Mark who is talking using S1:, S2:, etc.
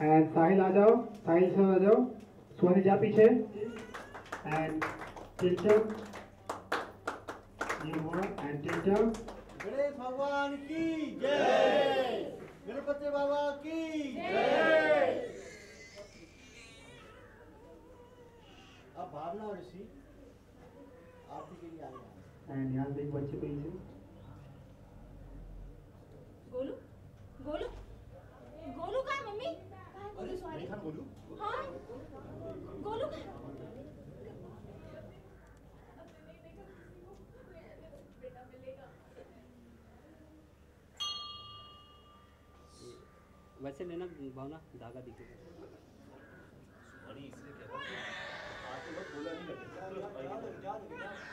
S1: And साहिल आ जाओ साहिल sir आ जाओ। सोनी जा पीछे। एंड टिल्टर ये हुआ। एंड टिल्टर
S2: गणेश भगवान की जय। गणपति बाबा की जय। अब भावना और ऋषि आरती के लिए आ गया
S1: एंड यहाँ से एक बच्चे पीछे
S3: गोलू गोलू गोलू का है मम्मी कहाँ है गोलू। हाँ गोलू।
S4: वैसे लेना भावना धागा दिखेगा
S5: बड़ी इसलिए कहता हूँ, बोला नहीं करते।